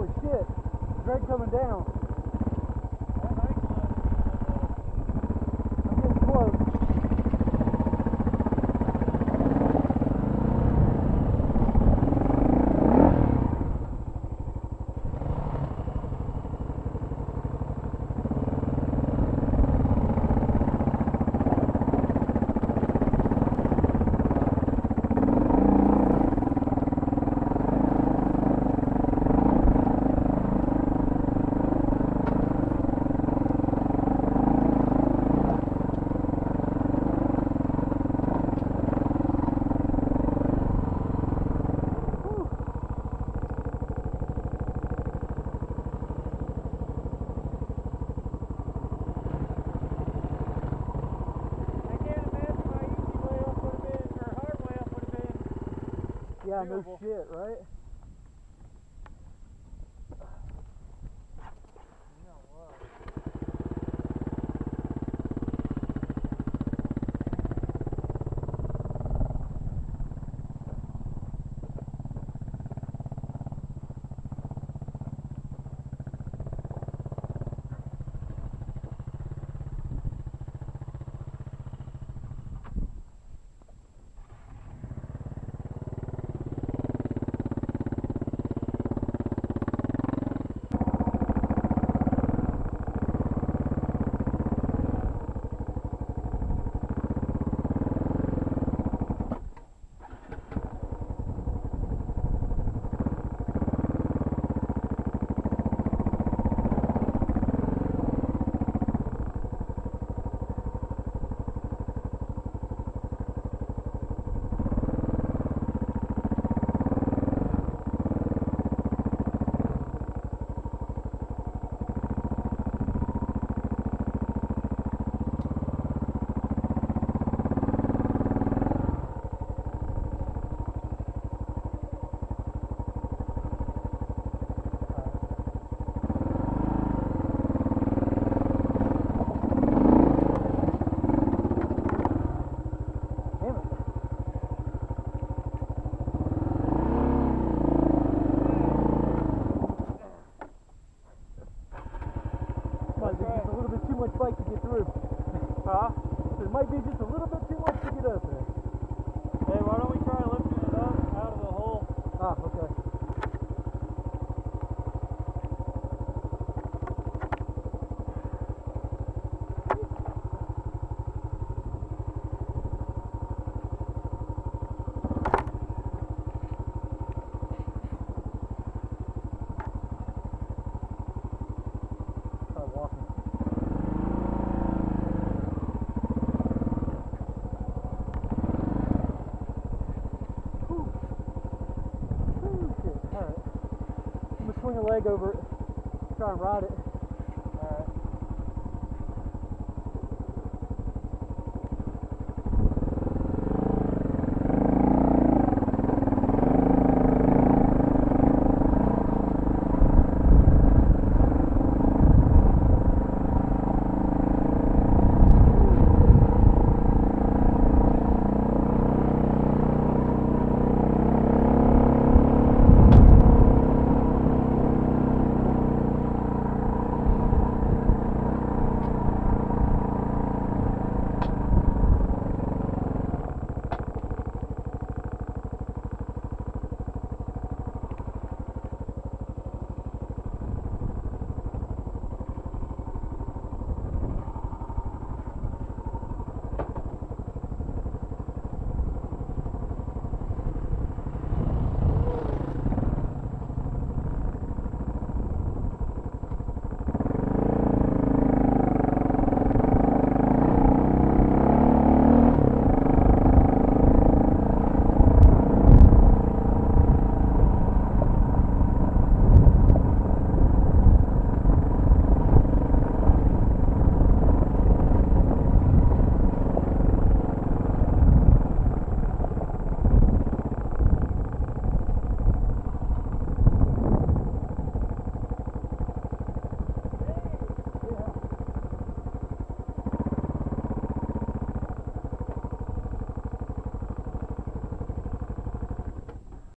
Holy shit. Drag coming down. yeah, no shit, right? swing a leg over it, try and ride it.